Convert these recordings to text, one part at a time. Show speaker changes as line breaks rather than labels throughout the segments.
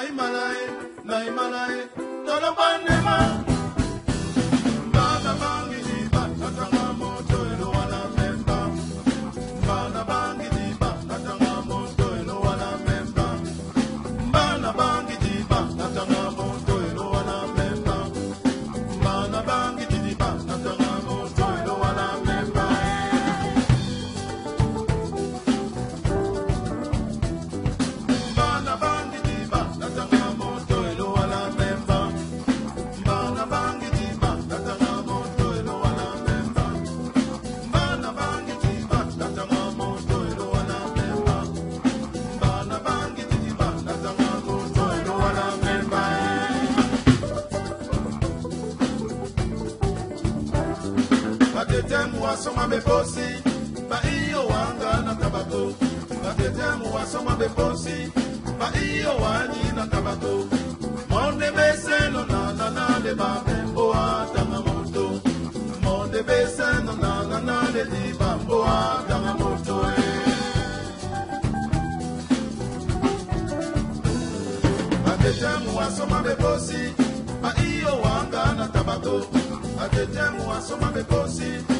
Naimanai, Naimanai, Tolopandema. basoma beposi baiyo wanga na tabako baketemu basoma beposi ba iyo wani na tabako monde beseno nanana le babembo atanga moto monde beseno nanana le libambo atanga moto e eh. baketemu basoma beposi ba iyo wanga na tabako baketemu basoma beposi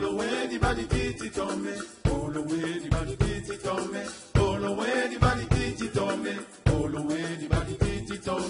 olùwé di bá di títí tọ́ mi olùwé di bá di títí tọ́ mi olùwé di bá di títí tọ́ mi olùwé di bá di títí tọ́ mi.